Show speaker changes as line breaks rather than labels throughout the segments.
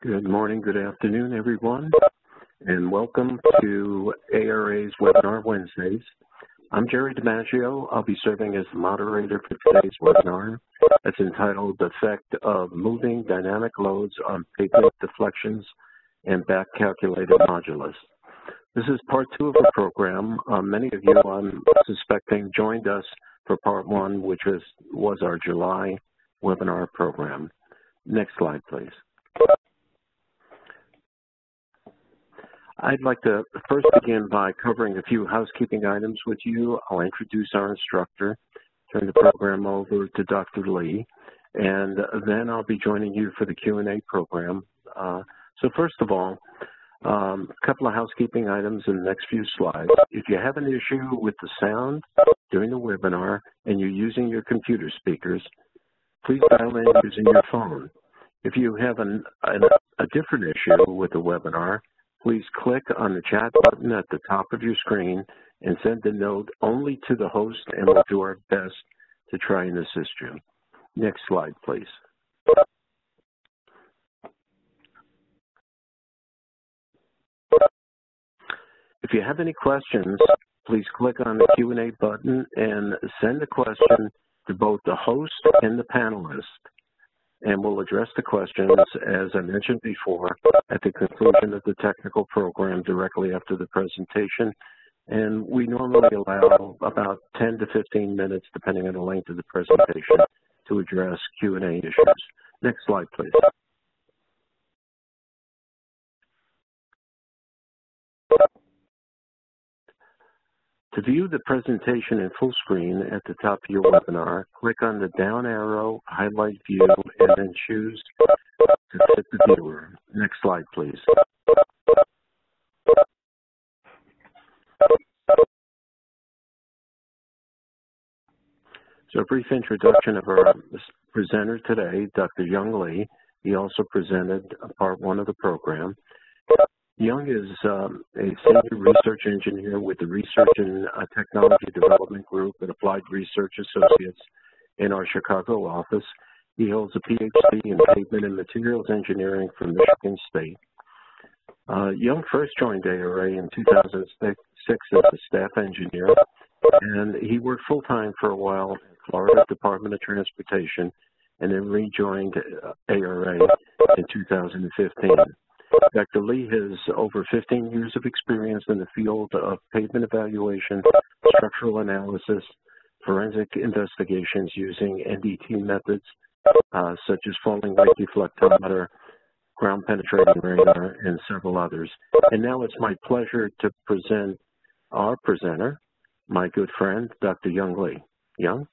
Good morning, good afternoon, everyone, and welcome to ARA's Webinar Wednesdays. I'm Jerry DiMaggio. I'll be serving as the moderator for today's webinar. It's entitled The Effect of Moving Dynamic Loads on Pavement Deflections and Back Calculated Modulus. This is part two of the program. Uh, many of you, I'm suspecting, joined us for part one, which was, was our July webinar program. Next slide, please. I'd like to first begin by covering a few housekeeping items with you. I'll introduce our instructor, turn the program over to Dr. Lee, and then I'll be joining you for the Q&A program. Uh, so first of all, um, a couple of housekeeping items in the next few slides. If you have an issue with the sound during the webinar and you're using your computer speakers, please dial in using your phone. If you have an, an, a different issue with the webinar, please click on the chat button at the top of your screen and send the note only to the host and we'll do our best to try and assist you. Next slide, please. If you have any questions, please click on the Q&A button and send a question to both the host and the panelist and we'll address the questions, as I mentioned before, at the conclusion of the technical program directly after the presentation. And we normally allow about 10 to 15 minutes, depending on the length of the presentation, to address Q&A issues. Next slide, please. To view the presentation in full screen at the top of your webinar, click on the down arrow, highlight view, and then choose to fit the viewer. Next slide, please. So a brief introduction of our presenter today, Dr. Young Lee. He also presented part one of the program. Young is um, a senior research engineer with the Research and uh, Technology Development Group at Applied Research Associates in our Chicago office. He holds a PhD in Pavement and Materials Engineering from Michigan State. Uh, Young first joined ARA in 2006 as a staff engineer, and he worked full-time for a while at Florida Department of Transportation and then rejoined uh, ARA in 2015. Dr. Lee has over 15 years of experience in the field of pavement evaluation, structural analysis, forensic investigations using NDT methods, uh, such as falling weight deflectometer, ground penetrating radar, and several others. And now it's my pleasure to present our presenter, my good friend, Dr. Young Lee. Young?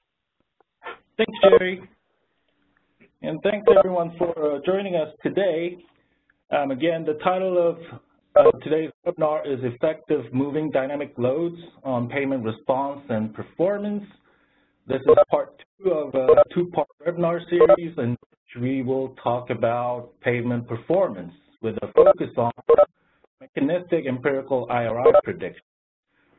Thanks, Jerry. And thanks everyone for uh, joining us today. Um, again, the title of uh, today's webinar is Effect of Moving Dynamic Loads on Pavement Response and Performance. This is part two of a two-part webinar series in which we will talk about pavement performance with a focus on mechanistic empirical IRI prediction.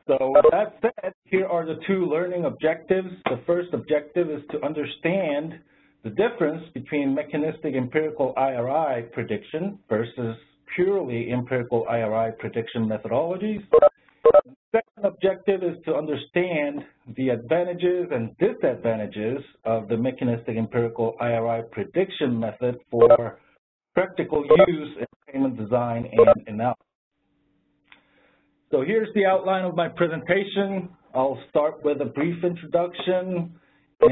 So with that said, here are the two learning objectives. The first objective is to understand the difference between mechanistic empirical IRI prediction versus purely empirical IRI prediction methodologies. The second objective is to understand the advantages and disadvantages of the mechanistic empirical IRI prediction method for practical use in pavement design and analysis. So here's the outline of my presentation. I'll start with a brief introduction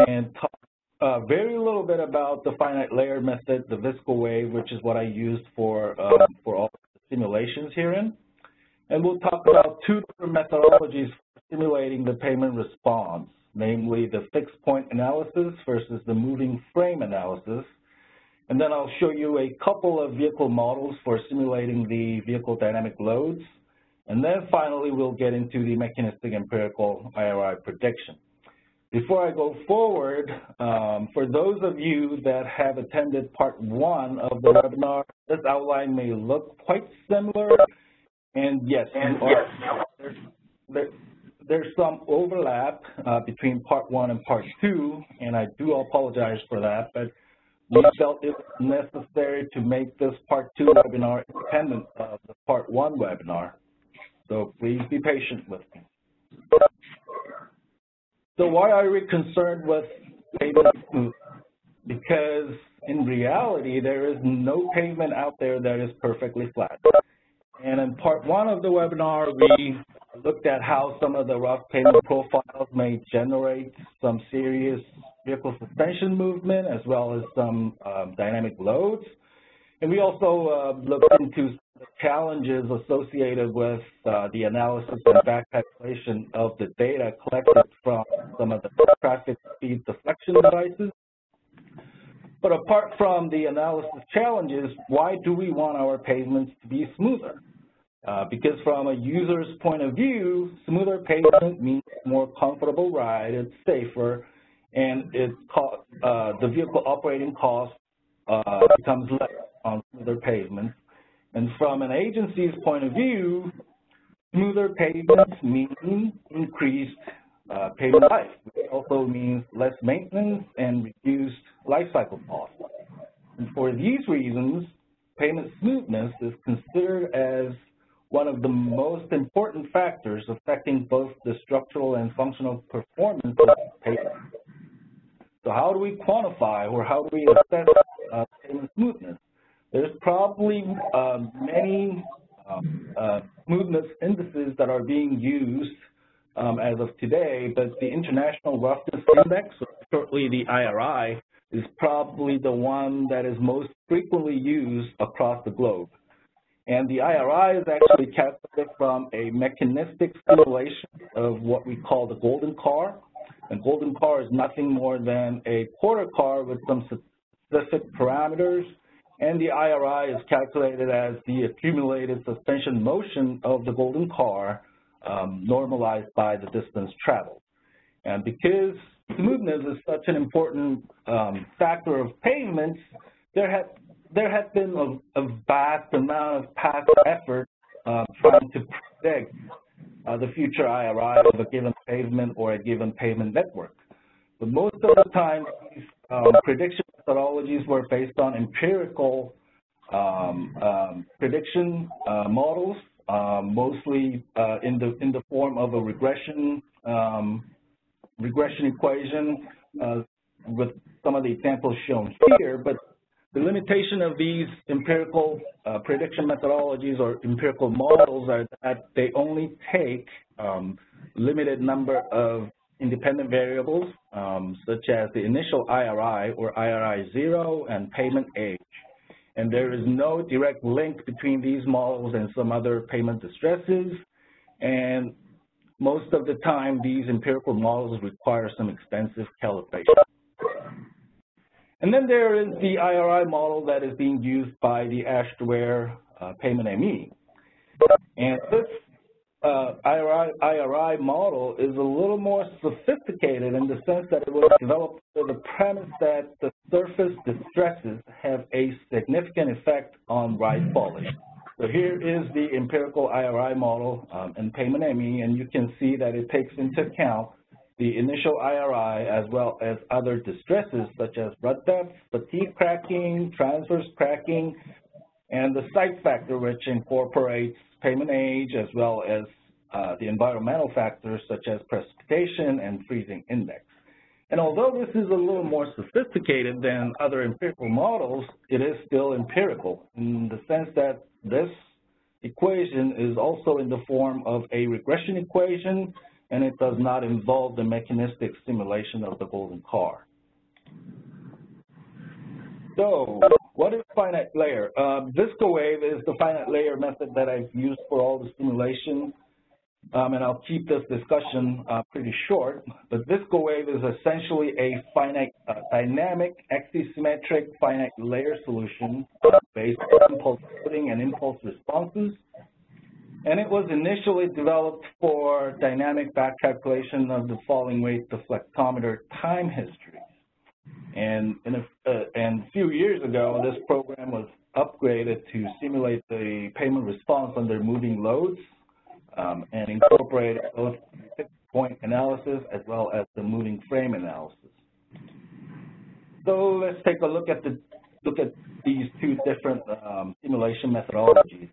and talk very little bit about the finite layer method, the ViscoWave, which is what I used for um, for all simulations herein. And we'll talk about two different methodologies for simulating the pavement response, namely the fixed point analysis versus the moving frame analysis. And then I'll show you a couple of vehicle models for simulating the vehicle dynamic loads. And then finally, we'll get into the mechanistic empirical IRI prediction. Before I go forward, um, for those of you that have attended part one of the webinar, this outline may look quite similar. And yes, there's, there, there's some overlap uh, between part one and part two, and I do apologize for that. But we felt it was necessary to make this part two webinar independent of the part one webinar. So please be patient with me. So why are we concerned with pavement? Because in reality, there is no pavement out there that is perfectly flat. And in part one of the webinar, we looked at how some of the rough pavement profiles may generate some serious vehicle suspension movement as well as some um, dynamic loads. And we also uh, looked into the challenges associated with uh, the analysis and back calculation of the data collected from some of the traffic speed deflection devices. But apart from the analysis challenges, why do we want our pavements to be smoother? Uh, because from a user's point of view, smoother pavement means more comfortable ride, it's safer, and it uh, the vehicle operating cost uh, becomes less on smoother pavements. And from an agency's point of view, smoother pavements mean increased uh, pavement life, which also means less maintenance and reduced life cycle costs. And for these reasons, pavement smoothness is considered as one of the most important factors affecting both the structural and functional performance of pavement. So how do we quantify or how do we assess uh, smoothness? There's probably um, many um, uh, smoothness indices that are being used um, as of today, but the International Roughness Index, or shortly the IRI, is probably the one that is most frequently used across the globe. And the IRI is actually calculated from a mechanistic simulation of what we call the golden car. And golden car is nothing more than a quarter car with some specific parameters, and the IRI is calculated as the accumulated suspension motion of the golden car um, normalized by the distance traveled. And because smoothness is such an important um, factor of pavements, there have there has been a, a, vast amount of past effort uh, trying to predict uh, the future IRI of a given pavement or a given pavement network. But most of the time, these um, prediction methodologies were based on empirical um, um, prediction uh, models, um, mostly uh, in the in the form of a regression um, regression equation uh, with some of the examples shown here. But the limitation of these empirical uh, prediction methodologies or empirical models are that they only take um, limited number of independent variables, um, such as the initial IRI or IRI 0 and pavement age. And there is no direct link between these models and some other pavement distresses. And most of the time, these empirical models require some expensive calibration. And then there is the IRI model that is being used by the AASHTOWare uh, Pavement ME. And this IRI, IRI model is a little more sophisticated in the sense that it was developed with the premise that the surface distresses have a significant effect on ride quality. So here is the empirical IRI model um, in Pavement ME, and you can see that it takes into account the initial IRI as well as other distresses such as rut depth, fatigue cracking, transverse cracking, and the site factor which incorporates pavement age as well as uh, the environmental factors such as precipitation and freezing index. And although this is a little more sophisticated than other empirical models, it is still empirical in the sense that this equation is also in the form of a regression equation and it does not involve the mechanistic simulation of the golden car. So what is finite layer? Um, ViscoWave is the finite layer method that I've used for all the simulation, um, and I'll keep this discussion uh, pretty short. But ViscoWave is essentially a finite, uh, dynamic, axisymmetric finite layer solution based on impulse coding and impulse responses and it was initially developed for dynamic back calculation of the falling weight deflectometer time history. And, in a, uh, and a few years ago, this program was upgraded to simulate the pavement response under moving loads um, and incorporate both point analysis as well as the moving frame analysis. So let's take a look at the look at these two different um, simulation methodologies.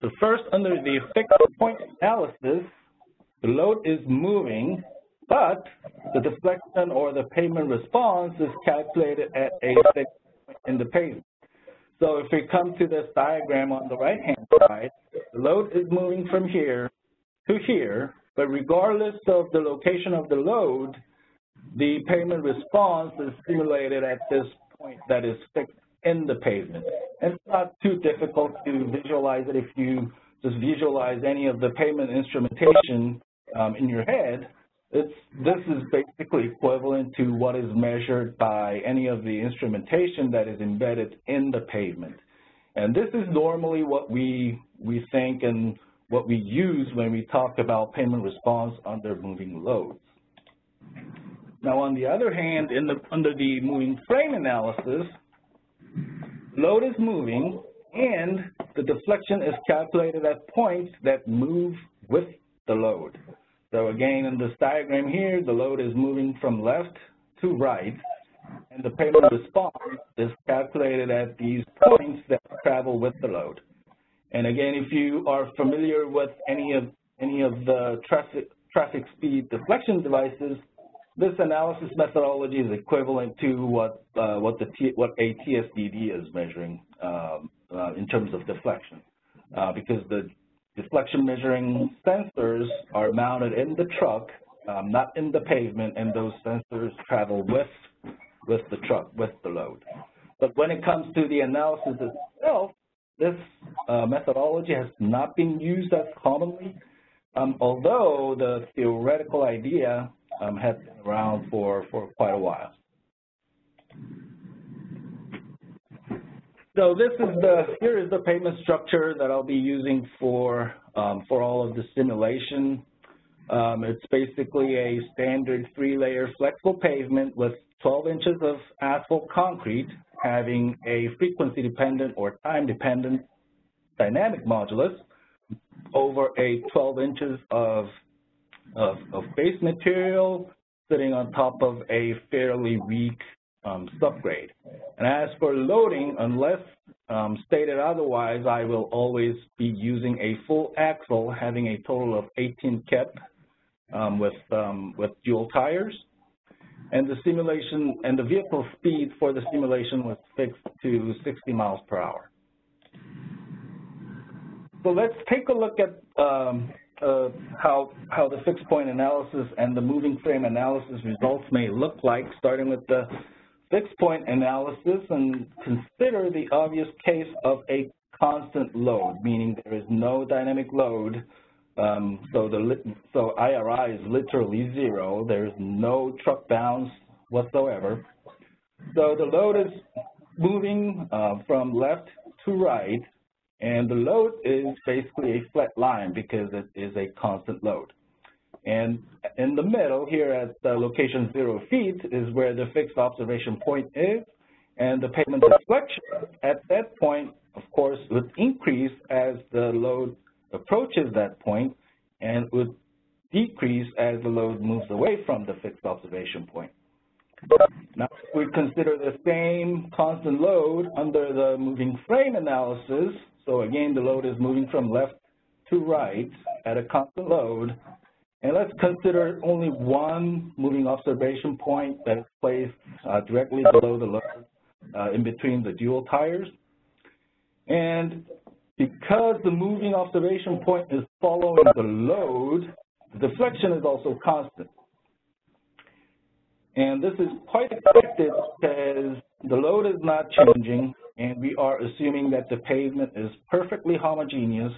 So first, under the fixed point analysis, the load is moving, but the deflection or the pavement response is calculated at a fixed point in the pavement. So if we come to this diagram on the right-hand side, the load is moving from here to here, but regardless of the location of the load, the pavement response is simulated at this point that is fixed in the pavement. It's not too difficult to visualize it if you just visualize any of the pavement instrumentation um, in your head. It's, this is basically equivalent to what is measured by any of the instrumentation that is embedded in the pavement. And this is normally what we, we think and what we use when we talk about pavement response under moving loads. Now, on the other hand, in the, under the moving frame analysis, load is moving and the deflection is calculated at points that move with the load. So again, in this diagram here, the load is moving from left to right, and the pavement response is calculated at these points that travel with the load. And again, if you are familiar with any of any of the traffic traffic speed deflection devices, this analysis methodology is equivalent to what uh, what the T, what a TSDD is measuring um, uh, in terms of deflection, uh, because the deflection measuring sensors are mounted in the truck, um, not in the pavement, and those sensors travel with with the truck, with the load. But when it comes to the analysis itself, this uh, methodology has not been used as commonly, um, although the theoretical idea um, has been around for, for quite a while. So this is the, here is the pavement structure that I'll be using for, um, for all of the simulation. Um, it's basically a standard three-layer flexible pavement with 12 inches of asphalt concrete having a frequency-dependent or time-dependent dynamic modulus over a 12 inches of, of, of base material sitting on top of a fairly weak um, subgrade. And as for loading, unless um, stated otherwise, I will always be using a full axle having a total of 18 kip um, with, um, with dual tires. And the simulation and the vehicle speed for the simulation was fixed to 60 miles per hour. So let's take a look at um, uh, how, how the fixed point analysis and the moving frame analysis results may look like, starting with the fixed point analysis and consider the obvious case of a constant load, meaning there is no dynamic load. Um, so the so IRI is literally zero. There is no truck bounce whatsoever. So the load is moving uh, from left to right, and the load is basically a flat line because it is a constant load. And in the middle here at the location zero feet is where the fixed observation point is. And the pavement deflection at that point, of course, would increase as the load approaches that point and would decrease as the load moves away from the fixed observation point. Now, we consider the same constant load under the moving frame analysis. So again, the load is moving from left to right at a constant load. And let's consider only one moving observation point that is placed uh, directly below the load uh, in between the dual tires. And because the moving observation point is following the load, the deflection is also constant. And this is quite expected because the load is not changing and we are assuming that the pavement is perfectly homogeneous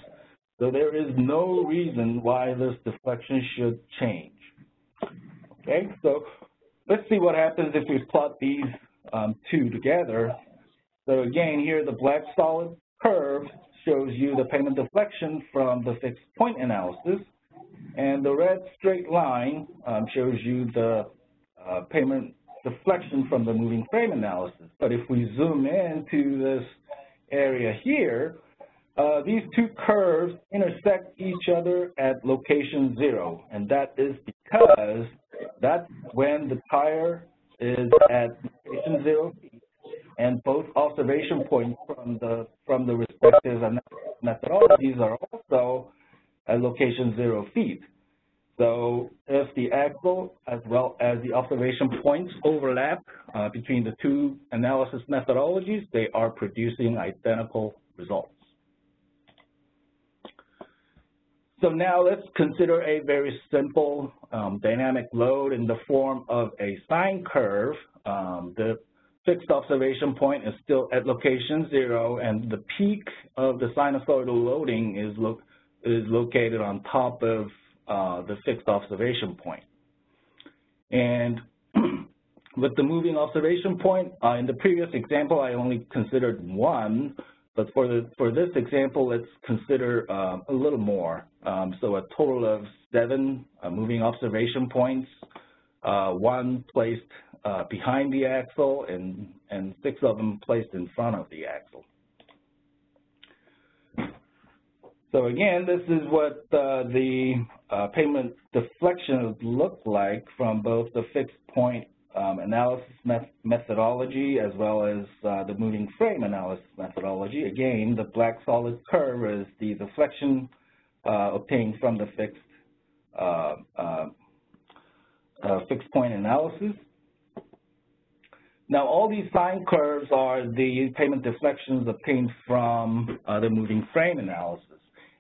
so there is no reason why this deflection should change. Okay, so let's see what happens if we plot these um, two together. So again, here the black solid curve shows you the pavement deflection from the fixed point analysis, and the red straight line um, shows you the uh, pavement deflection from the moving frame analysis. But if we zoom in to this area here, these two curves intersect each other at location zero, and that is because that's when the tire is at location zero feet, and both observation points from the from the respective methodologies are also at location zero feet. So if the axle as well as the observation points overlap uh, between the two analysis methodologies, they are producing identical results. So now let's consider a very simple um, dynamic load in the form of a sine curve. Um, the fixed observation point is still at location zero, and the peak of the sinusoidal loading is, lo is located on top of uh, the fixed observation point. And with the moving observation point, uh, in the previous example, I only considered one, but for, the, for this example, let's consider uh, a little more. Um, so a total of seven uh, moving observation points, uh, one placed uh, behind the axle and, and six of them placed in front of the axle. So again, this is what uh, the uh, pavement deflections look like from both the fixed point um, analysis methodology as well as uh, the moving frame analysis methodology. Again, the black solid curve is the deflection uh, obtained from the fixed uh, uh, uh, fixed point analysis. Now, all these sine curves are the pavement deflections obtained from the moving frame analysis.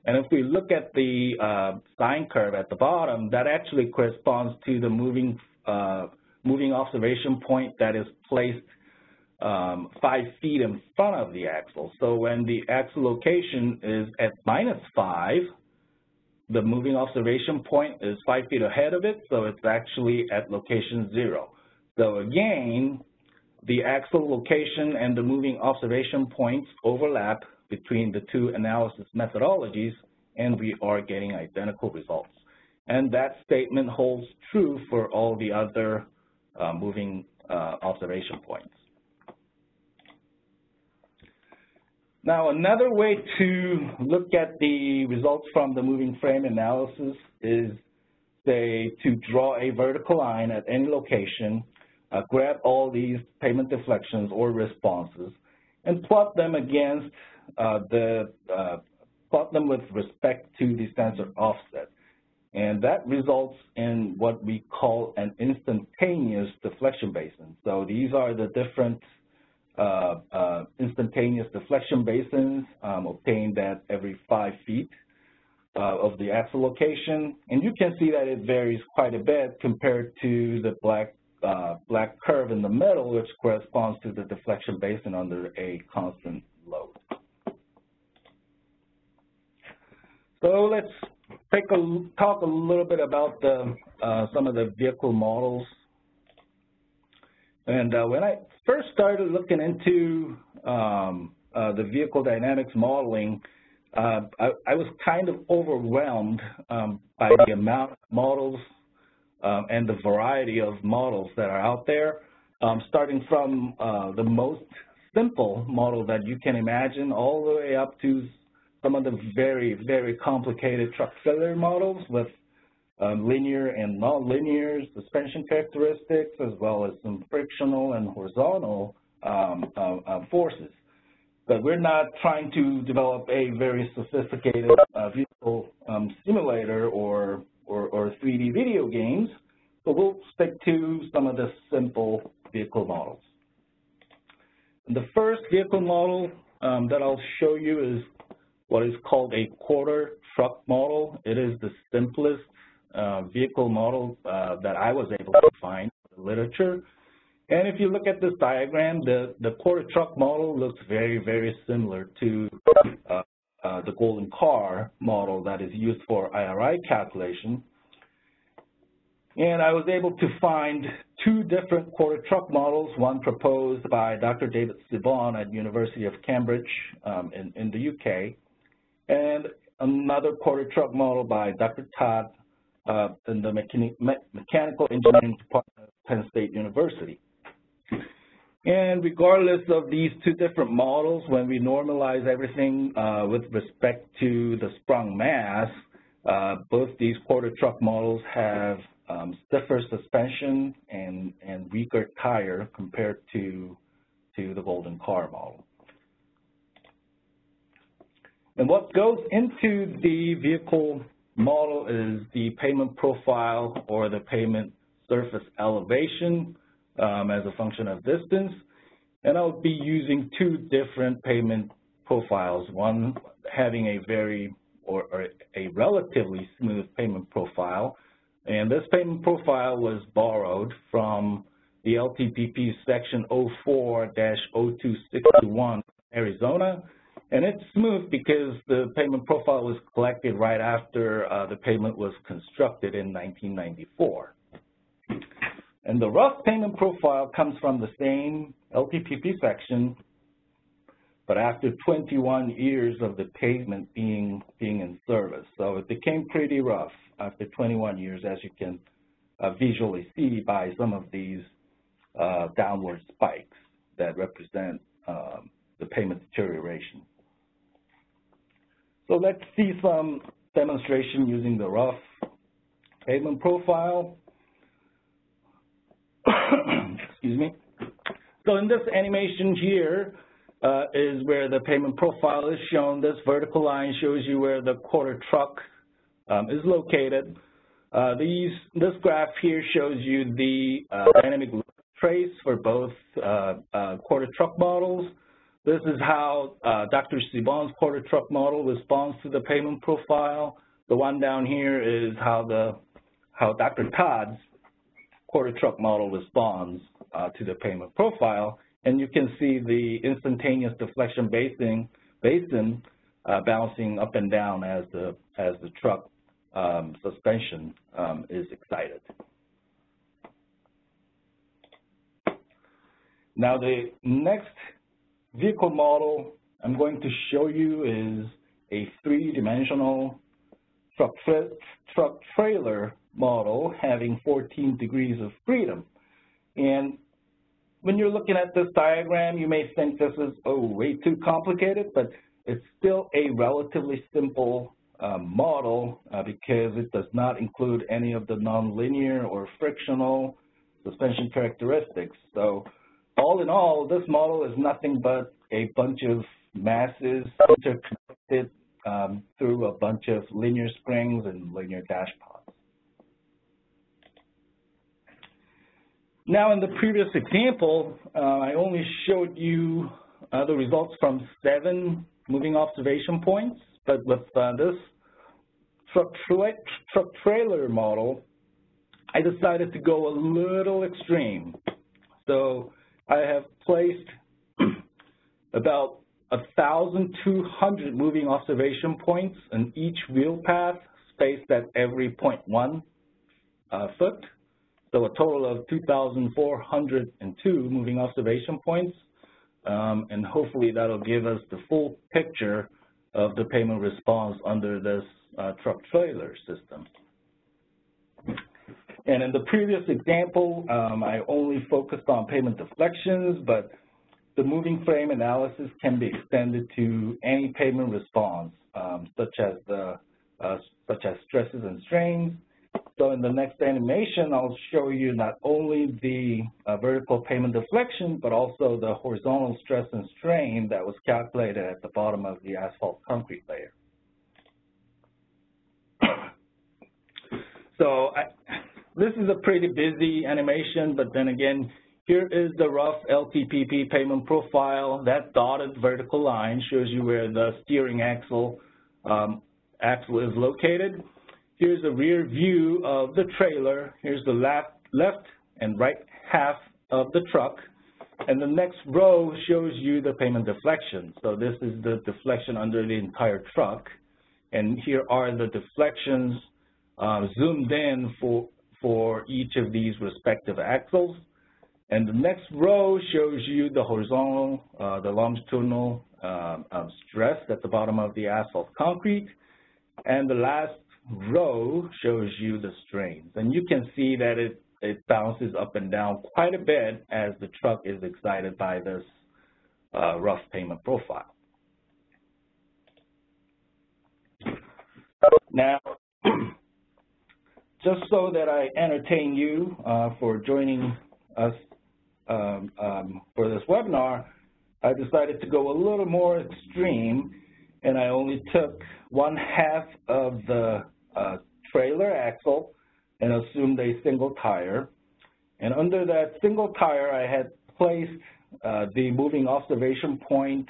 And if we look at the sine curve at the bottom, that actually corresponds to the moving uh, moving observation point that is placed um, five feet in front of the axle. So when the axle location is at minus five, the moving observation point is five feet ahead of it, so it's actually at location zero. So again, the axle location and the moving observation points overlap between the two analysis methodologies, and we are getting identical results. And that statement holds true for all the other moving uh, observation points. Now, another way to look at the results from the moving frame analysis is, say, to draw a vertical line at any location, uh, grab all these pavement deflections or responses, and plot them against uh, the, uh, plot them with respect to the sensor offset. And that results in what we call an instantaneous deflection basin. So these are the different uh, uh, instantaneous deflection basins um, obtained at every five feet uh, of the axle location. And you can see that it varies quite a bit compared to the black uh, black curve in the middle, which corresponds to the deflection basin under a constant load. So let's take a talk a little bit about the, uh, some of the vehicle models. And uh, when I first started looking into um, uh, the vehicle dynamics modeling, uh, I, I, was kind of overwhelmed um, by the amount of models um, and the variety of models that are out there, um, starting from uh, the most simple model that you can imagine all the way up to some of the very, very complicated truck trailer models with um, linear and non-linear suspension characteristics, as well as some frictional and horizontal um, uh, uh, forces. But we're not trying to develop a very sophisticated uh, vehicle um, simulator or, or, or 3D video games, but we'll stick to some of the simple vehicle models. The first vehicle model um, that I'll show you is what is called a quarter truck model. It is the simplest uh, vehicle model uh, that I was able to find in the literature. And if you look at this diagram, the, the quarter truck model looks very, very similar to uh, uh the golden car model that is used for IRI calculation. And I was able to find two different quarter truck models, one proposed by Dr. David Cebon at University of Cambridge um, in, in the UK, and another quarter truck model by Dr. Todd uh, in the mechanic me Mechanical Engineering Department of Penn State University. And regardless of these two different models, when we normalize everything uh, with respect to the sprung mass, uh, both these quarter truck models have um, stiffer suspension and, and weaker tire compared to, to the Golden Car model. And what goes into the vehicle model is the pavement profile or the pavement surface elevation um, as a function of distance. And I'll be using two different pavement profiles, one having a very or, or a relatively smooth pavement profile. And this pavement profile was borrowed from the LTPP section 04-02621 Arizona. And it's smooth because the pavement profile was collected right after uh, the pavement was constructed in 1994. And the rough pavement profile comes from the same LTPP section but after 21 years of the pavement being being in service. So it became pretty rough after 21 years, as you can uh, visually see by some of these uh, downward spikes that represent um, the pavement deterioration. So let's see some demonstration using the rough pavement profile. Excuse me. So in this animation here, uh, is where the pavement profile is shown. This vertical line shows you where the quarter truck um, is located. Uh, these, this graph here shows you the uh, dynamic trace for both uh, uh, quarter truck models. This is how uh, Dr. Cebon's quarter truck model responds to the pavement profile. The one down here is how the how Dr. Todd's quarter truck model responds to the pavement profile and you can see the instantaneous deflection basin, basin uh, bouncing up and down as the, as the truck um, suspension um, is excited. Now the next vehicle model I'm going to show you is a three-dimensional truck, tra truck trailer model having 14 degrees of freedom. And when you're looking at this diagram, you may think this is, oh, way too complicated, but it's still a relatively simple uh, model uh, because it does not include any of the nonlinear or frictional suspension characteristics. So all in all, this model is nothing but a bunch of masses interconnected um, through a bunch of linear springs and linear dashpots. Now, in the previous example, uh, I only showed you uh, the results from seven moving observation points, but with uh, this truck, tra trailer model, I decided to go a little extreme. So I have placed about 1,200 moving observation points in each wheel path spaced at every 0.1 uh, foot. So a total of 2,402 moving observation points, um, and hopefully that'll give us the full picture of the pavement response under this uh, truck trailer system. And in the previous example, um, I only focused on pavement deflections, but the moving frame analysis can be extended to any pavement response, um, such as the uh, such as stresses and strains, so in the next animation, I'll show you not only the uh, vertical pavement deflection, but also the horizontal stress and strain that was calculated at the bottom of the asphalt concrete layer. so I, this is a pretty busy animation, but then again, here is the rough LTPP pavement profile. That dotted vertical line shows you where the steering axle um, axle is located. Here's a rear view of the trailer. Here's the left, left and right half of the truck. And the next row shows you the pavement deflection. So this is the deflection under the entire truck. And here are the deflections uh, zoomed in for, for each of these respective axles. And the next row shows you the horizontal, uh, the longitudinal uh, um, stress at the bottom of the asphalt concrete. And the last row shows you the strains. And you can see that it, it bounces up and down quite a bit as the truck is excited by this uh, rough pavement profile. Now, just so that I entertain you uh, for joining us um, um, for this webinar, I decided to go a little more extreme and I only took one half of the uh, trailer axle and assumed a single tire. And under that single tire, I had placed uh, the moving observation point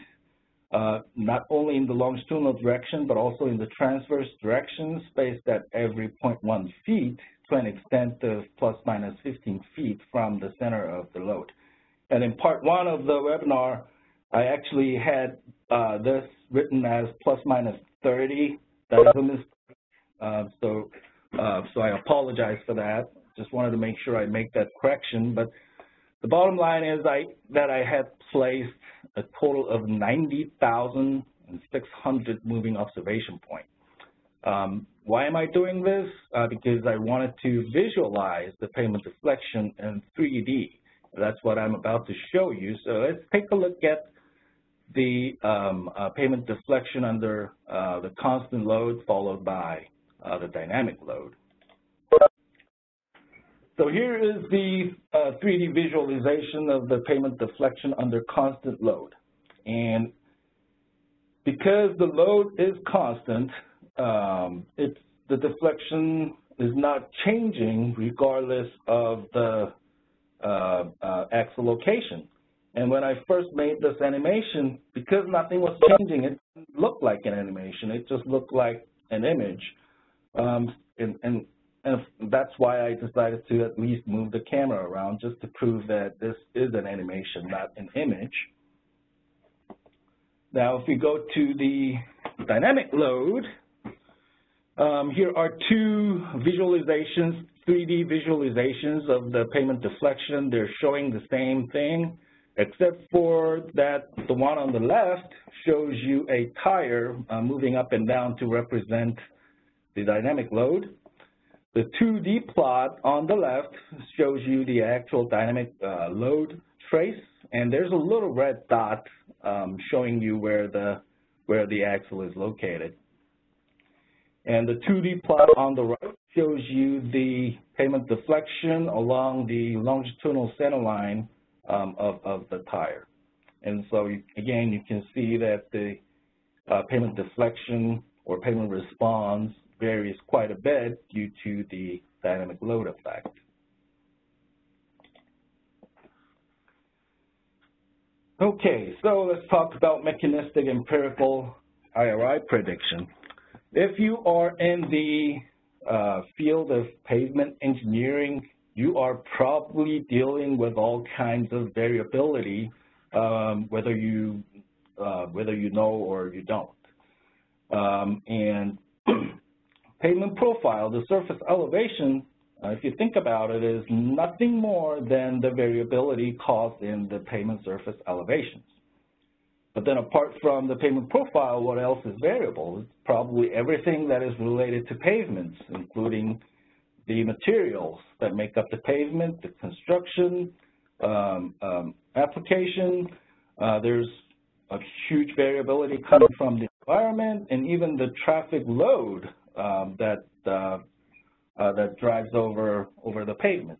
uh, not only in the longitudinal direction, but also in the transverse direction, spaced at every 0.1 feet to an extent of plus minus 15 feet from the center of the load. And in part one of the webinar, I actually had uh, this written as plus minus 30. That is a mistake. Uh, so, uh, so I apologize for that. Just wanted to make sure I make that correction. But the bottom line is I, that I had placed a total of 90,600 moving observation points. Um, why am I doing this? Uh, because I wanted to visualize the pavement deflection in 3D. That's what I'm about to show you. So let's take a look at the um, uh, pavement deflection under uh, the constant load followed by uh, the dynamic load. So here is the 3D uh, visualization of the pavement deflection under constant load. And because the load is constant, um, it's, the deflection is not changing regardless of the uh, uh, axle location. And when I first made this animation, because nothing was changing, it looked like an animation. It just looked like an image. Um, and, and, and that's why I decided to at least move the camera around just to prove that this is an animation, not an image. Now, if we go to the dynamic load, um, here are two visualizations, 3D visualizations of the pavement deflection. They're showing the same thing except for that the one on the left shows you a tire uh, moving up and down to represent the dynamic load. The 2D plot on the left shows you the actual dynamic uh, load trace, and there's a little red dot um, showing you where the where the axle is located. And the 2D plot on the right shows you the pavement deflection along the longitudinal center line um, of, of the tire. And so, you, again, you can see that the uh, pavement deflection or pavement response varies quite a bit due to the dynamic load effect. Okay, so let's talk about mechanistic empirical IRI prediction. If you are in the uh, field of pavement engineering you are probably dealing with all kinds of variability, um, whether you uh, whether you know or you don't. Um, and pavement profile, the surface elevation, uh, if you think about it, is nothing more than the variability caused in the pavement surface elevations. But then apart from the pavement profile, what else is variable? It's probably everything that is related to pavements, including the materials that make up the pavement, the construction, um, um, application. Uh, there's a huge variability coming from the environment and even the traffic load that uh, uh, that drives over over the pavement.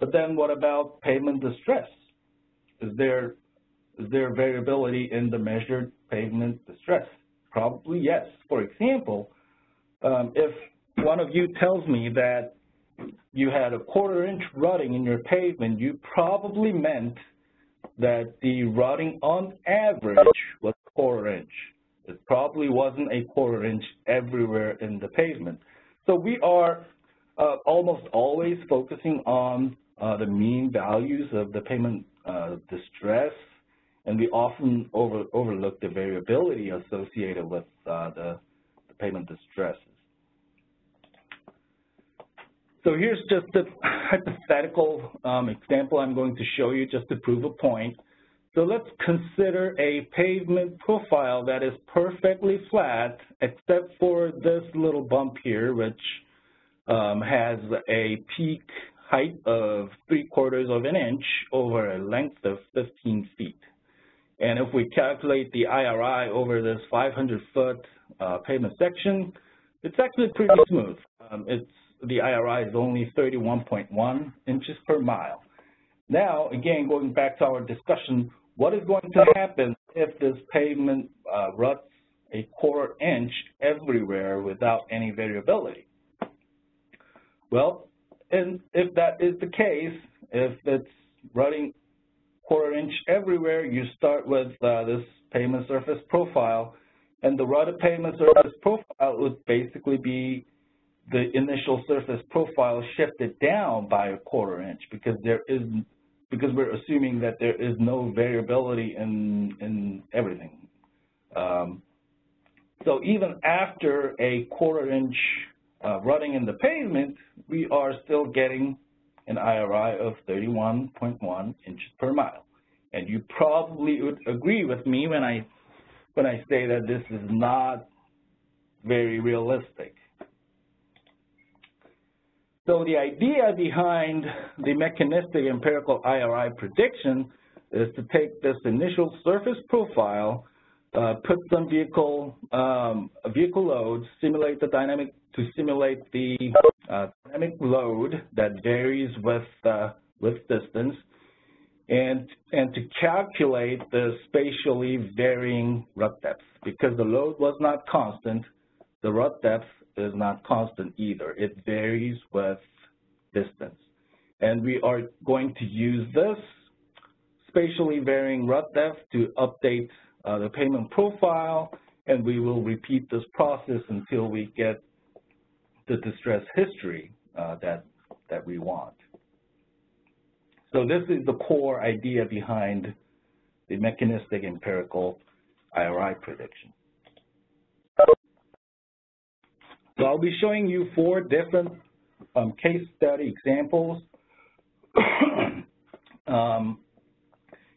But then what about pavement distress? Is there is there variability in the measured pavement distress? Probably yes. For example, um, if one of you tells me that you had a quarter inch rutting in your pavement, you probably meant that the rutting on average was quarter inch. It probably wasn't a quarter inch everywhere in the pavement. So we are uh, almost always focusing on uh, the mean values of the pavement uh, distress, and we often over, overlook the variability associated with uh, the, the pavement distress. So here's just a hypothetical um, example I'm going to show you just to prove a point. So let's consider a pavement profile that is perfectly flat except for this little bump here which um, has a peak height of 3 quarters of an inch over a length of 15 feet. And if we calculate the IRI over this 500 foot uh, pavement section, it's actually pretty smooth. Um, it's the IRI is only 31.1 inches per mile. Now, again, going back to our discussion, what is going to happen if this pavement uh, ruts a quarter inch everywhere without any variability? Well, and if that is the case, if it's running quarter inch everywhere, you start with uh, this pavement surface profile, and the rutted pavement surface profile would basically be the initial surface profile shifted down by a quarter inch because there is because we're assuming that there is no variability in in everything. Um, so even after a quarter inch uh, rutting in the pavement, we are still getting an IRI of 31.1 inches per mile. And you probably would agree with me when I when I say that this is not very realistic. So the idea behind the mechanistic empirical IRI prediction is to take this initial surface profile, uh, put some vehicle um, vehicle loads, simulate the dynamic to simulate the uh, dynamic load that varies with uh, with distance, and and to calculate the spatially varying rut depth. Because the load was not constant, the rut depth is not constant either. It varies with distance. And we are going to use this spatially varying rut depth to update uh, the pavement profile, and we will repeat this process until we get the distress history uh, that, that we want. So this is the core idea behind the mechanistic empirical IRI prediction. So I'll be showing you four different um, case study examples. um,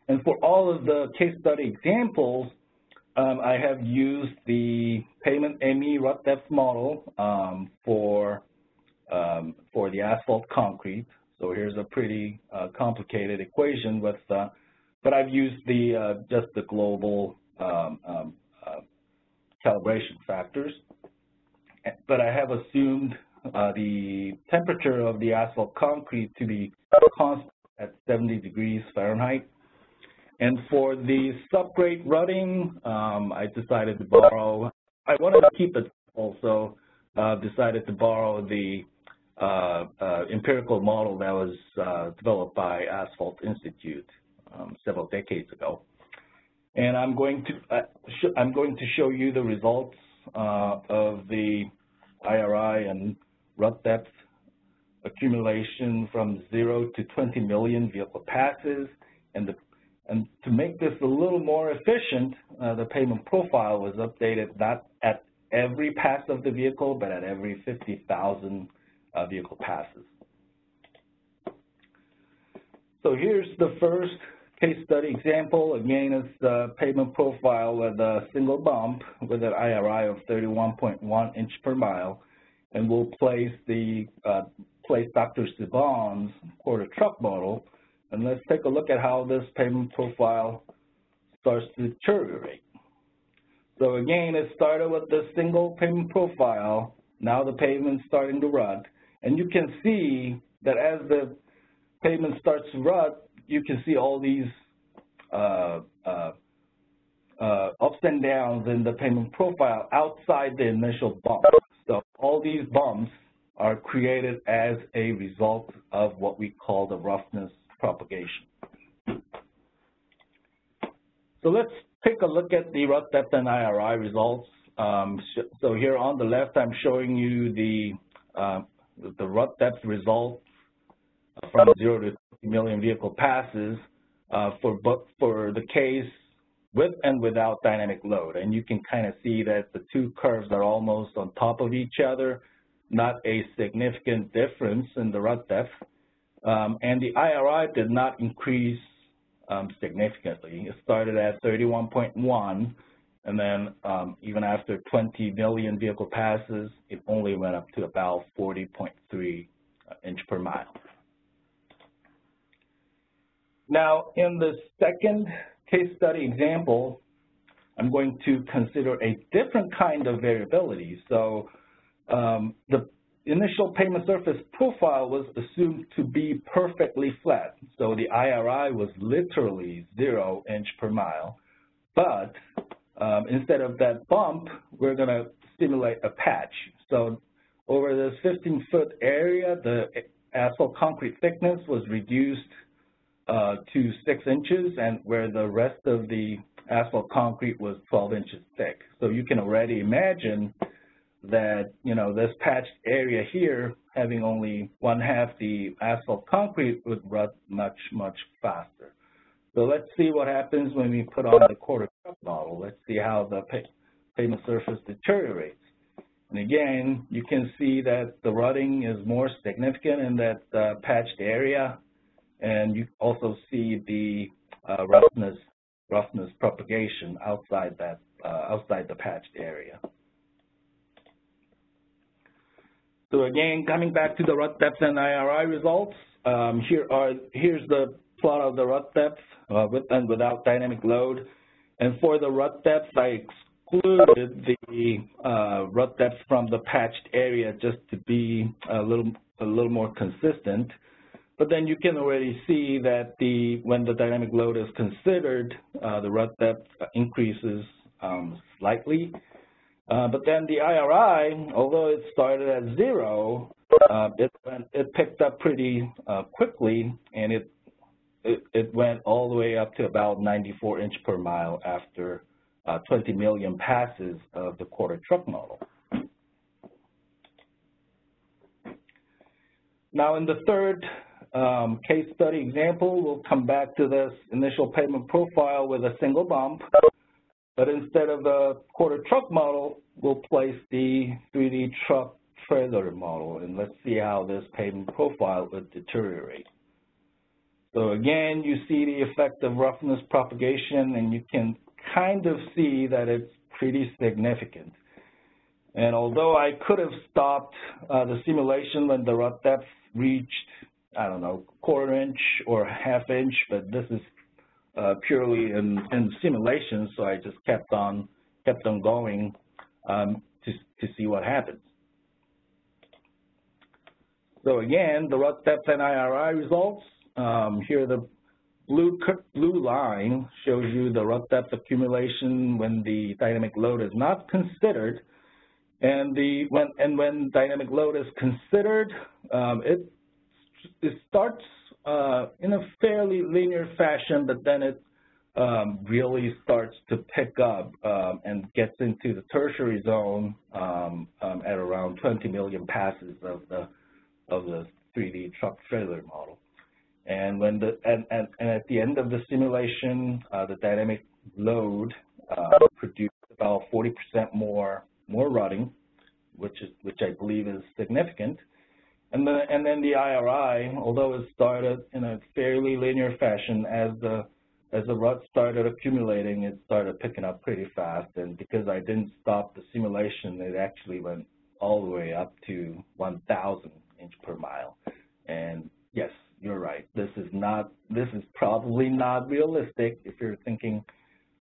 and for all of the case study examples, um, I have used the Pavement ME rut depth model um, for um, for the asphalt concrete. So here's a pretty uh, complicated equation with, uh, but I've used the uh, just the global um, uh, calibration factors but I have assumed uh, the temperature of the asphalt concrete to be constant at 70 degrees Fahrenheit. And for the subgrade rutting, um, I decided to borrow, I wanted to keep it also, uh, decided to borrow the uh, uh empirical model that was uh, developed by Asphalt Institute um, several decades ago. And I'm going to, uh, I'm going to show you the results of the IRI and rut depth accumulation from 0 to 20 million vehicle passes. And, the, and to make this a little more efficient, uh, the pavement profile was updated not at every pass of the vehicle, but at every 50,000 uh, vehicle passes. So here's the first case study example. Again, it's the pavement profile with a single bump with an IRI of 31.1 inch per mile. And we'll place the uh, place Dr. Cebon's quarter truck model. And let's take a look at how this pavement profile starts to deteriorate. So again, it started with this single pavement profile. Now the pavement's starting to rut. And you can see that as the pavement starts to rut, you can see all these uh, uh, uh, ups and downs in the pavement profile outside the initial bump. So all these bumps are created as a result of what we call the roughness propagation. So let's take a look at the rut depth and IRI results. Um, so here on the left, I'm showing you the uh, the rut depth result from zero to million vehicle passes uh, for, for the case with and without dynamic load. And you can kind of see that the two curves are almost on top of each other, not a significant difference in the rut depth. Um, and the IRI did not increase um, significantly. It started at 31.1, and then um, even after 20 million vehicle passes, it only went up to about 40.3 inch per mile. Now, in the second case study example, I'm going to consider a different kind of variability. So um, the initial pavement surface profile was assumed to be perfectly flat. So the IRI was literally zero inch per mile. But um, instead of that bump, we're going to simulate a patch. So over this 15-foot area, the asphalt concrete thickness was reduced to 6 inches, and where the rest of the asphalt concrete was 12 inches thick. So you can already imagine that, you know, this patched area here, having only one half the asphalt concrete would rut much, much faster. So let's see what happens when we put on the quarter cup model. Let's see how the pavement surface deteriorates. And again, you can see that the rutting is more significant in that uh, patched area, and you also see the uh, roughness roughness propagation outside that uh, outside the patched area. So again, coming back to the rut depth and IRI results, um, here are here's the plot of the rut depth uh, with and without dynamic load. And for the rut depth, I excluded the uh, rut depth from the patched area just to be a little a little more consistent. But then you can already see that the when the dynamic load is considered, uh, the rut depth increases um, slightly. Uh, but then the IRI, although it started at zero, uh, it, it picked up pretty uh, quickly, and it, it, it went all the way up to about 94 inch per mile after uh, 20 million passes of the quarter truck model. Now in the third case study example, we'll come back to this initial pavement profile with a single bump, but instead of the quarter truck model, we'll place the 3D truck trailer model, and let's see how this pavement profile would deteriorate. So again, you see the effect of roughness propagation, and you can kind of see that it's pretty significant. And although I could have stopped uh, the simulation when the rut depth reached, I don't know, quarter inch or half inch, but this is uh, purely in, in simulation, so I just kept on kept on going um, to, to see what happens. So again, the rut depth and IRI results. Um, here the blue, blue line shows you the rut depth accumulation when the dynamic load is not considered. And the when and when dynamic load is considered, um, it it starts uh, in a fairly linear fashion, but then it um, really starts to pick up um, and gets into the tertiary zone um, at around 20 million passes of the of the 3D truck trailer model. And when the and, and, and at the end of the simulation, uh, the dynamic load uh, produced about 40% more more rutting, which is which I believe is significant. And then and then the IRI, although it started in a fairly linear fashion, as the as the rut started accumulating, it started picking up pretty fast. And because I didn't stop the simulation, it actually went all the way up to 1,000 inch per mile. And yes, you're right. This is not. This is probably not realistic if you're thinking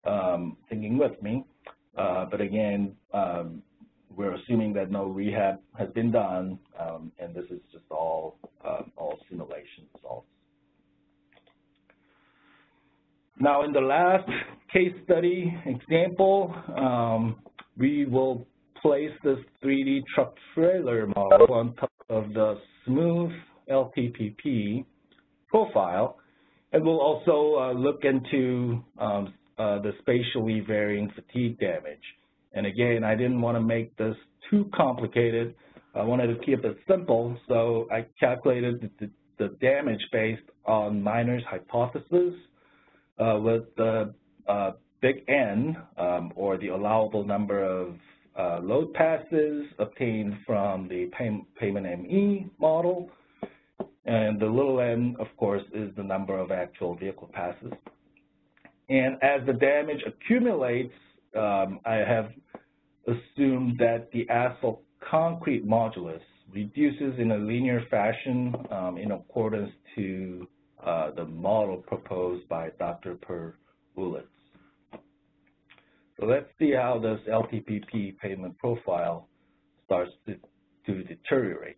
um, thinking with me. Uh, but again, um, we're assuming that no rehab has been done, um, and this is just all um, all simulation results. Now, in the last case study example, um, we will place this 3D truck trailer model on top of the smooth LTPP profile. And we'll also uh, look into um, uh, the spatially varying fatigue damage. And again, I didn't want to make this too complicated. I wanted to keep it simple, so I calculated the, the damage based on Miner's hypothesis uh, with the uh, big N, um, or the allowable number of uh, load passes obtained from the Pavement ME model, and the little n, of course, is the number of actual vehicle passes. And as the damage accumulates, um, I have assumed that the asphalt concrete modulus reduces in a linear fashion um, in accordance to uh, the model proposed by Dr. Per Ullidtz. So let's see how this LTPP pavement profile starts to to deteriorate.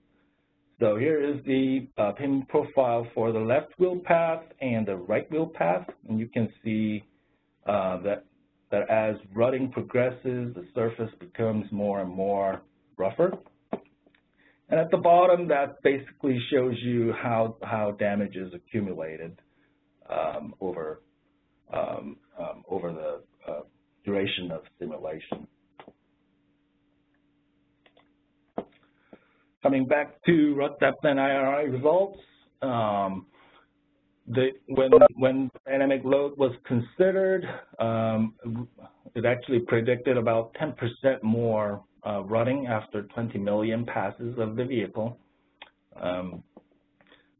So here is the uh, pavement profile for the left wheel path and the right wheel path, and you can see uh, that that as rutting progresses, the surface becomes more and more rougher. And at the bottom, that basically shows you how how damage is accumulated um, over um, um, over the uh, duration of simulation. Coming back to rut depth and IRI results, um, the, when when dynamic load was considered, um, it actually predicted about 10% more uh, rutting after 20 million passes of the vehicle. Um,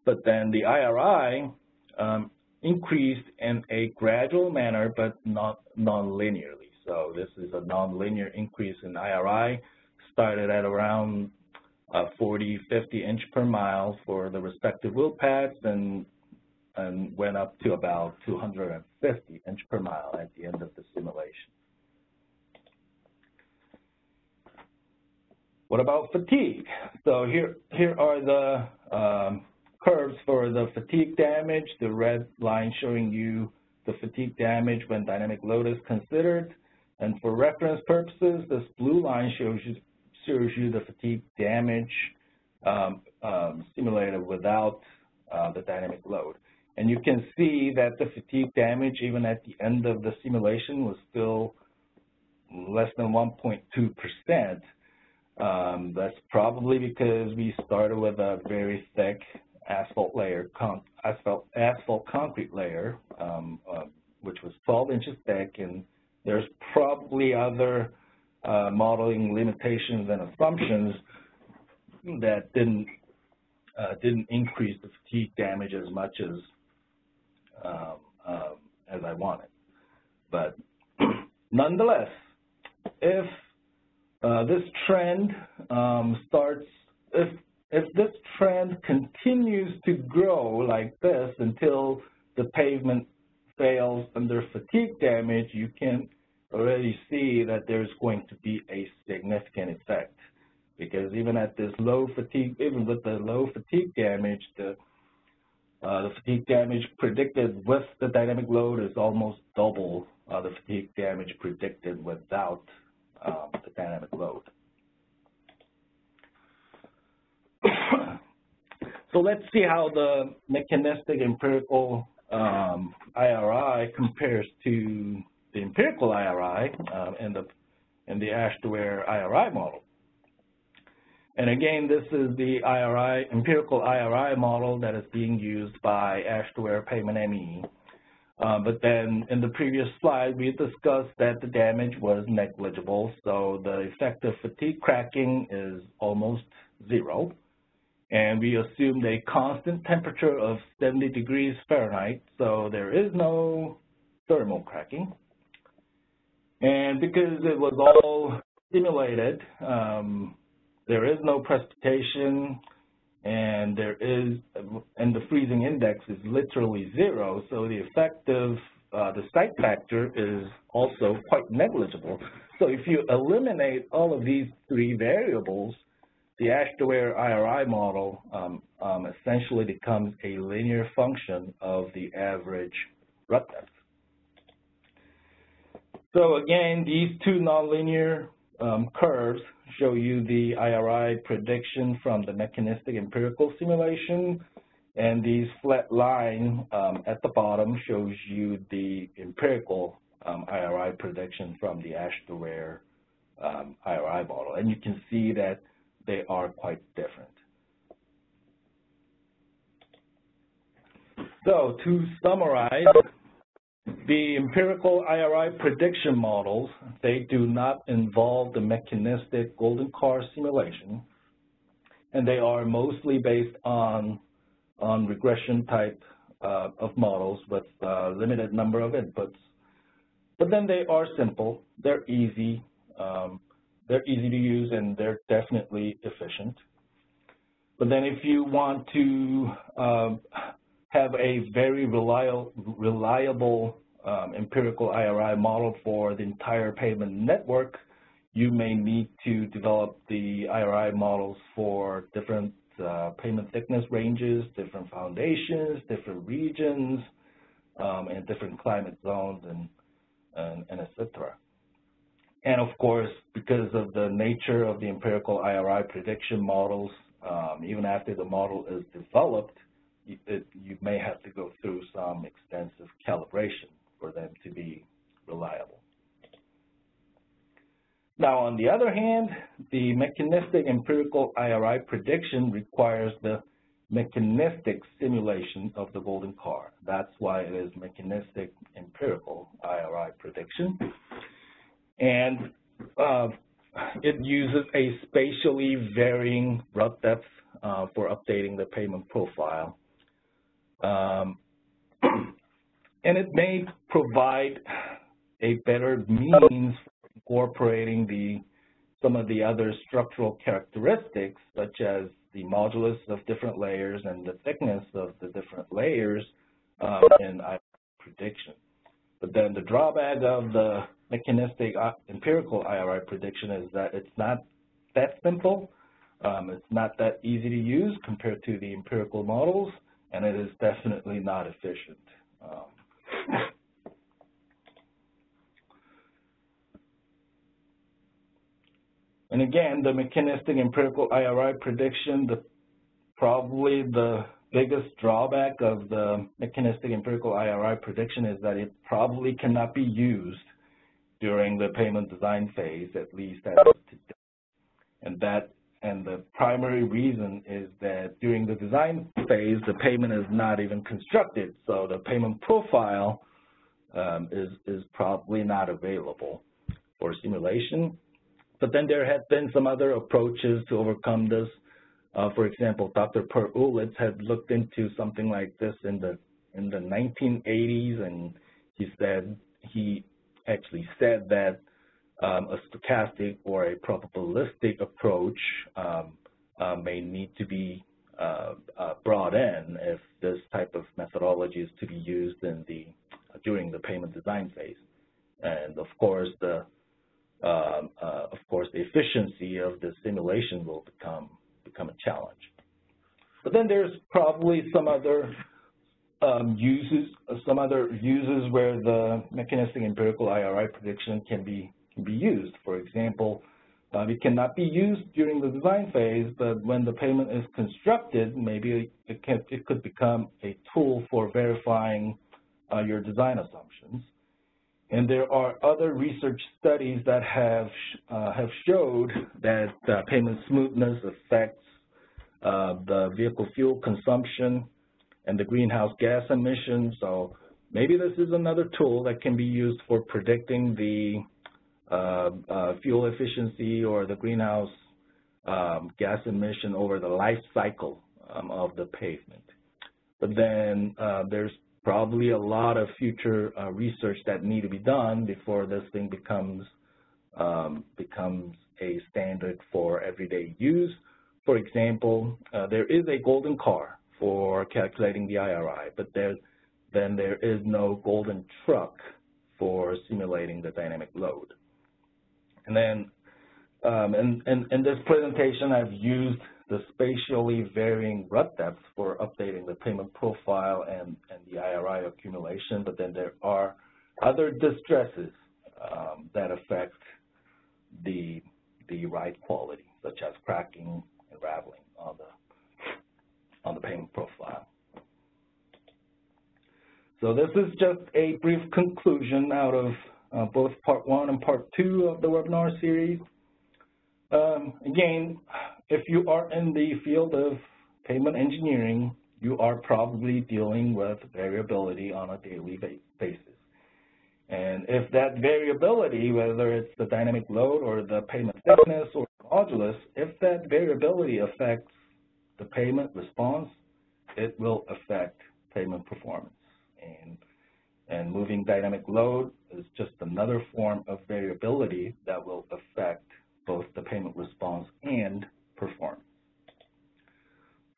but then the IRI um, increased in a gradual manner, but not non-linearly. So this is a non-linear increase in IRI, started at around uh, 40, 50 inch per mile for the respective wheel pads and, and went up to about 250 inch per mile at the end of the simulation. What about fatigue? So here, here are the um, curves for the fatigue damage, the red line showing you the fatigue damage when dynamic load is considered. And for reference purposes, this blue line shows you, shows you the fatigue damage um, um, simulated without uh, the dynamic load. And you can see that the fatigue damage, even at the end of the simulation, was still less than 1.2%. Um, that's probably because we started with a very thick asphalt layer, asphalt, asphalt concrete layer, um, uh, which was 12 inches thick, and there's probably other uh, modeling limitations and assumptions that didn't uh, didn't increase the fatigue damage as much as um, um as I wanted. But nonetheless, if uh, this trend um, starts, if, if this trend continues to grow like this until the pavement fails under fatigue damage, you can already see that there's going to be a significant effect. Because even at this low fatigue, even with the low fatigue damage, the the fatigue damage predicted with the dynamic load is almost double uh, the fatigue damage predicted without um, the dynamic load. so let's see how the mechanistic empirical um, IRI compares to the empirical IRI uh, and the and the AASHTOWare IRI model. And again, this is the IRI empirical IRI model that is being used by AASHTOWare Pavement ME. Uh, but then in the previous slide, we discussed that the damage was negligible, so the effect of fatigue cracking is almost zero. And we assumed a constant temperature of 70 degrees Fahrenheit, so there is no thermal cracking. And because it was all simulated, um, there is no precipitation, and there is, and the freezing index is literally zero, so the effect of uh, the site factor is also quite negligible. So if you eliminate all of these three variables, the AASHTOWare IRI model um, um, essentially becomes a linear function of the average rut depth. So again, these two nonlinear um, curves show you the IRI prediction from the mechanistic empirical simulation, and these flat line um, at the bottom shows you the empirical um, IRI prediction from the AASHTOWare um, IRI model. And you can see that they are quite different. So to summarize, the empirical IRI prediction models, they do not involve the mechanistic golden car simulation, and they are mostly based on, on regression type uh, of models with a limited number of inputs. But then they are simple, they're easy, um, they're easy to use, and they're definitely efficient. But then if you want to um, have a very reliable, reliable um, empirical IRI model for the entire pavement network, you may need to develop the IRI models for different uh, pavement thickness ranges, different foundations, different regions, um, and different climate zones, and, and, and et cetera. And of course, because of the nature of the empirical IRI prediction models, um, even after the model is developed, it, you may have to go through some extensive calibration for them to be reliable. Now, on the other hand, the mechanistic empirical IRI prediction requires the mechanistic simulation of the golden car. That's why it is mechanistic empirical IRI prediction. And uh, it uses a spatially varying route depth uh, for updating the pavement profile. Um, and it may provide a better means for incorporating the some of the other structural characteristics, such as the modulus of different layers and the thickness of the different layers um, in prediction. But then the drawback of the mechanistic uh, empirical IRI prediction is that it's not that simple. Um, it's not that easy to use compared to the empirical models, and it is definitely not efficient. Um, and again, the mechanistic empirical IRI prediction, the, probably the biggest drawback of the mechanistic empirical IRI prediction is that it probably cannot be used during the pavement design phase, at least as of today. And that and the primary reason is that during the design phase, the pavement is not even constructed, so the pavement profile um, is, is probably not available for simulation. But then there have been some other approaches to overcome this. Uh, for example, Dr. Per Ullidtz had looked into something like this in the in the 1980s, and he said he actually said that um, a stochastic or a probabilistic approach um, uh, may need to be uh, uh, brought in if this type of methodology is to be used in the during the pavement design phase. And of course, the um, uh, of course the efficiency of the simulation will become become a challenge. But then there's probably some other um, uses, some other uses where the mechanistic empirical IRI prediction can be be used. For example, uh, it cannot be used during the design phase, but when the pavement is constructed, maybe it, can, it could become a tool for verifying uh, your design assumptions. And there are other research studies that have uh, have showed that uh, pavement smoothness affects uh, the vehicle fuel consumption and the greenhouse gas emissions. So maybe this is another tool that can be used for predicting the fuel efficiency or the greenhouse um, gas emission over the life cycle um, of the pavement. But then uh, there's probably a lot of future uh, research that need to be done before this thing becomes um, becomes a standard for everyday use. For example, uh, there is a golden car for calculating the IRI, but there, then there is no golden truck for simulating the dynamic load. And then um, in, in, in, this presentation, I've used the spatially varying rut depth for updating the pavement profile and, and the IRI accumulation, but then there are other distresses um, that affect the, the ride quality, such as cracking and raveling on the, on the pavement profile. So this is just a brief conclusion out of both part one and part two of the webinar series. Um, again, if you are in the field of pavement engineering, you are probably dealing with variability on a daily basis. And if that variability, whether it's the dynamic load or the pavement thickness or modulus, if that variability affects the pavement response, it will affect pavement performance. And and moving dynamic load is just another form of variability that will affect both the pavement response and performance.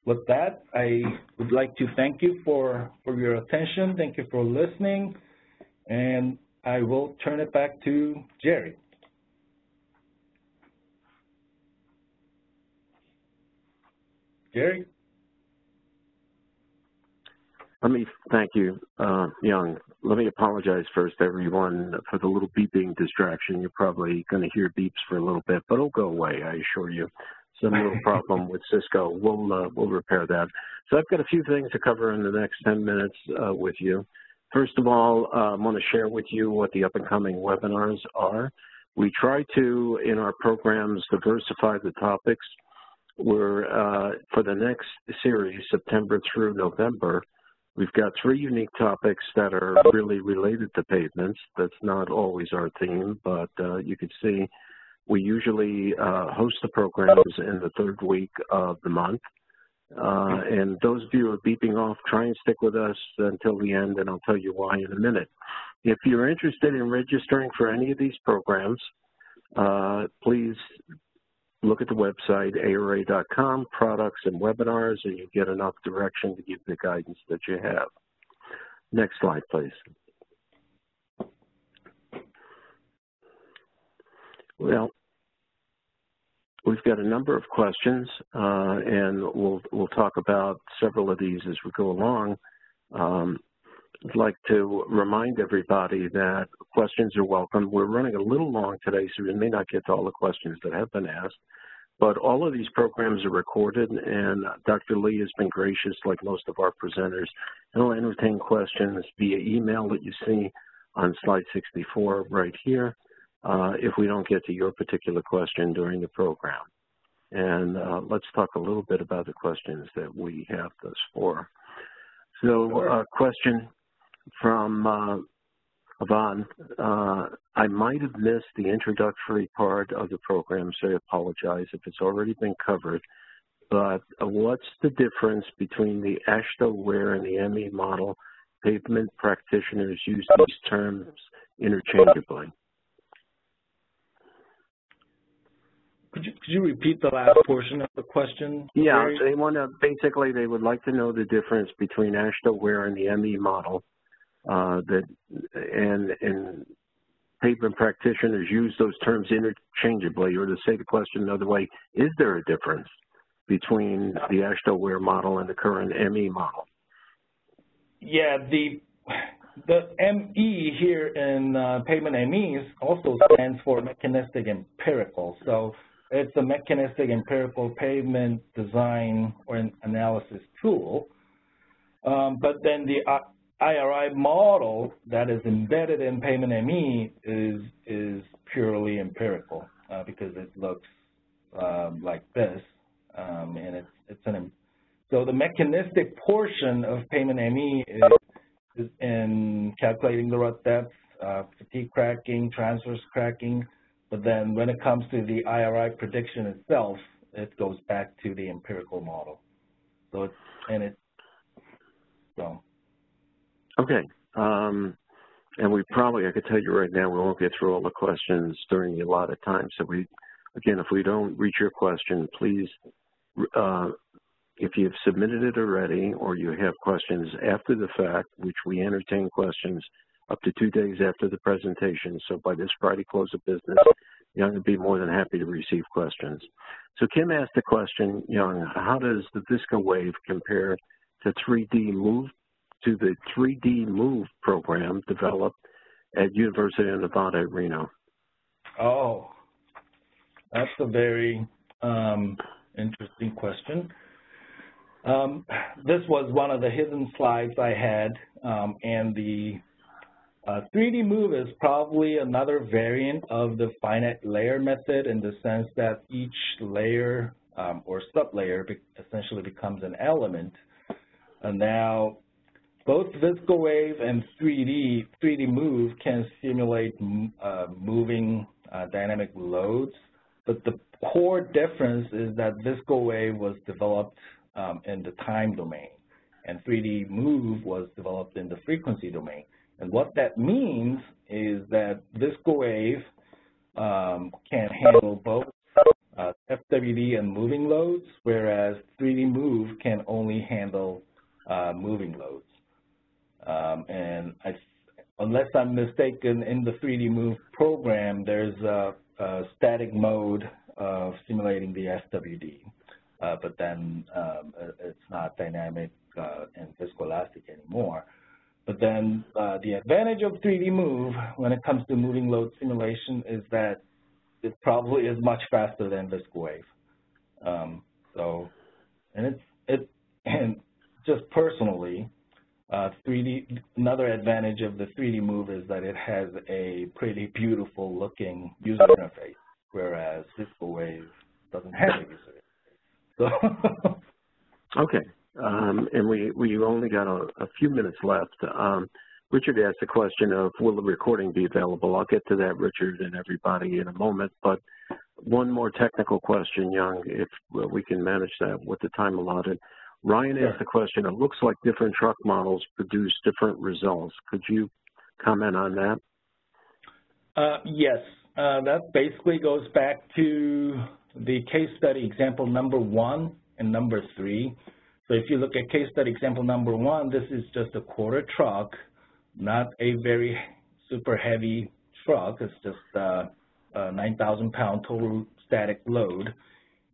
With that, I would like to thank you for, for your attention. Thank you for listening. And I will turn it back to Jerry. Jerry?
Let me thank you, uh, Young. Let me apologize first, everyone, for the little beeping distraction. You're probably going to hear beeps for a little bit, but it'll go away, I assure you. Some little problem with Cisco. We'll uh, we'll repair that. So I've got a few things to cover in the next 10 minutes uh, with you. First of all, uh, I want to share with you what the up-and-coming webinars are. We try to, in our programs, diversify the topics. We're, uh, for the next series, September through November, We've got three unique topics that are really related to pavements. That's not always our theme, but uh, you can see we usually uh, host the programs in the third week of the month. Uh, and those of you who are beeping off, try and stick with us until the end, and I'll tell you why in a minute. If you're interested in registering for any of these programs, uh, please look at the website, ARA.com, products and webinars, and you get enough direction to give the guidance that you have. Next slide, please. Well, we've got a number of questions, uh, and we'll we'll talk about several of these as we go along. Um, like to remind everybody that questions are welcome. We're running a little long today, so we may not get to all the questions that have been asked. But all of these programs are recorded, and Dr. Lee has been gracious, like most of our presenters. And will entertain questions via email that you see on slide 64 right here uh, if we don't get to your particular question during the program. And uh, let's talk a little bit about the questions that we have thus far. So a uh, question from uh, Yvonne. Uh, I might have missed the introductory part of the program, so I apologize if it's already been covered. But what's the difference between the AASHTOWare and the ME model? Pavement practitioners use these terms interchangeably.
Could you, could you repeat the last portion of the question?
Yeah, they want to, basically they would like to know the difference between AASHTOWare and the ME model uh, that and and pavement practitioners use those terms interchangeably, or to say the question another way, is there a difference between the AASHTOWare model and the current ME model?
Yeah, the the ME here in uh, pavement MEs also stands for mechanistic empirical. So it's a mechanistic empirical pavement design or analysis tool. Um, but then the uh, IRI model that is embedded in Pavement ME is, is purely empirical uh, because it looks um, like this. Um, and it's, it's an, so the mechanistic portion of Pavement ME is, is in calculating the rut depth, uh, fatigue cracking, transverse cracking, but then when it comes to the IRI prediction itself, it goes back to the empirical model. So it's, and it, so.
Okay. Um, and we probably, I could tell you right now, we won't get through all the questions during the allotted time. So we, again, if we don't reach your question, please, uh, if you've submitted it already or you have questions after the fact, which we entertain questions up to two days after the presentation. So by this Friday close of business, Young would be more than happy to receive questions. So Kim asked the question, Young, how does the ViscoWave compare to 3D Move to the 3D Move program developed at University of Nevada Reno?
Oh, that's a very um, interesting question. Um, this was one of the hidden slides I had, um, and the uh, 3D Move is probably another variant of the finite layer method in the sense that each layer um, or sublayer be essentially becomes an element. And now both ViscoWave and 3D, 3D Move can simulate uh, moving uh, dynamic loads, but the core difference is that ViscoWave was developed um, in the time domain, and 3D Move was developed in the frequency domain. And what that means is that ViscoWave um, can handle both uh, FWD and moving loads, whereas 3D Move can only handle uh, moving loads. Um, and I, unless I'm mistaken, in the 3D Move program, there's a, a static mode of simulating the FWD, uh, but then um, it's not dynamic uh, and viscoelastic anymore. But then uh, the advantage of 3D Move when it comes to moving load simulation is that it probably is much faster than ViscoWave. Um, so, and it's it and just personally, uh, 3D another advantage of the 3D Move is that it has a pretty beautiful looking user interface, whereas ViscoWave doesn't have a user
interface. So. okay, um, and we we only got a, a few minutes left. Um, Richard asked the question of will the recording be available? I'll get to that, Richard, and everybody in a moment. But one more technical question, Young, if we can manage that with the time allotted. Ryan asked the question, it looks like different truck models produce different results. Could you comment on that?
Uh, yes, uh, that basically goes back to the case study example number one and number three. So if you look at case study example number one, this is just a quarter truck not a very super heavy truck. It's just uh, a 9,000 pound total static load.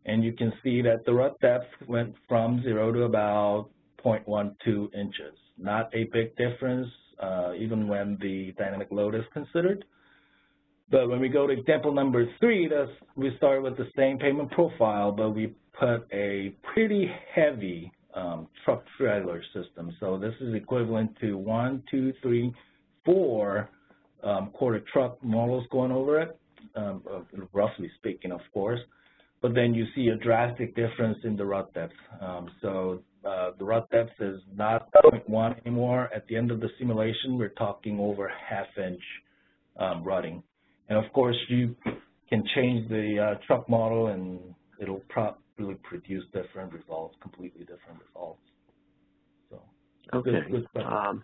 And you can see that the rut depth went from zero to about 0.12 inches. Not a big difference, uh, even when the dynamic load is considered. But when we go to example number three, that's, we start with the same pavement profile, but we put a pretty heavy um, truck trailer system. So this is equivalent to one, two, three, four um, quarter truck models going over it, um, roughly speaking, of course. But then you see a drastic difference in the rut depth. Um, so uh, the rut depth is not 0.1 anymore. At the end of the simulation, we're talking over half inch um, rutting. And of course, you can change the uh, truck model and it'll pro really produce different results, completely different results. So,
okay. Good, good, um,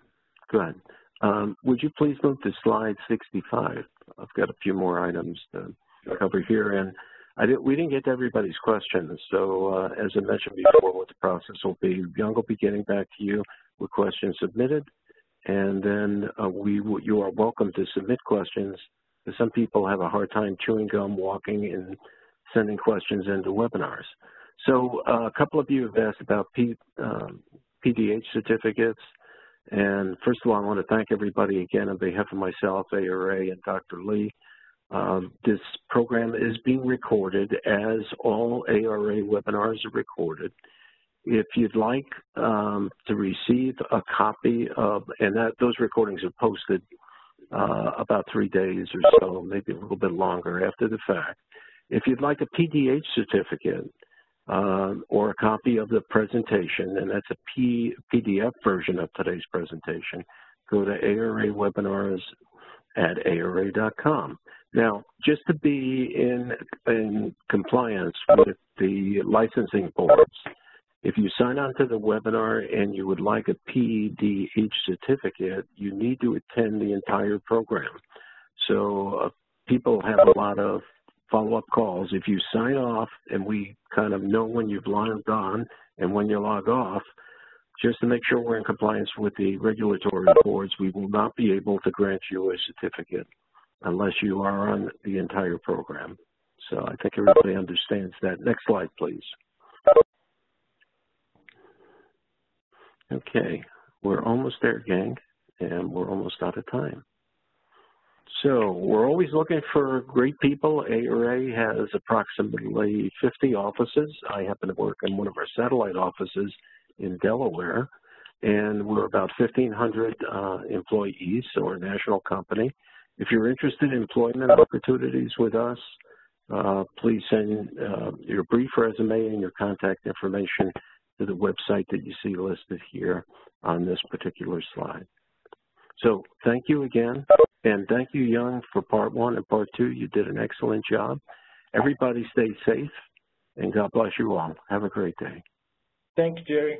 good. Um, would you please move to slide 65? I've got a few more items to sure. cover here, and I did, we didn't get to everybody's questions. So, uh, as I mentioned before, what the process will be, Young will be getting back to you with questions submitted, and then uh, we you are welcome to submit questions. Some people have a hard time chewing gum, walking, and sending questions into webinars. So uh, a couple of you have asked about P, um, PDH certificates. And first of all, I want to thank everybody again on behalf of myself, ARA, and Dr. Lee. Um, this program is being recorded as all ARA webinars are recorded. If you'd like um, to receive a copy of, and that those recordings are posted uh, about three days or so, maybe a little bit longer after the fact. If you'd like a PDH certificate uh, or a copy of the presentation, and that's a P PDF version of today's presentation, go to ARA webinars at ARA.com. Now, just to be in, in compliance with the licensing boards, if you sign on to the webinar and you would like a PDH certificate, you need to attend the entire program. So uh, people have a lot of follow-up calls. If you sign off and we kind of know when you've logged on and when you log off, just to make sure we're in compliance with the regulatory boards, we will not be able to grant you a certificate unless you are on the entire program. So I think everybody understands that. Next slide, please. Okay, we're almost there, gang, and we're almost out of time. So we're always looking for great people. ARA has approximately 50 offices. I happen to work in one of our satellite offices in Delaware, and we're about 1,500 uh, employees, so we're a national company. If you're interested in employment opportunities with us, uh, please send uh, your brief resume and your contact information to the website that you see listed here on this particular slide. So thank you again. And thank you, Young, for part one and part two. You did an excellent job. Everybody stay safe, and God bless you all. Have a great day.
Thank you, Jerry.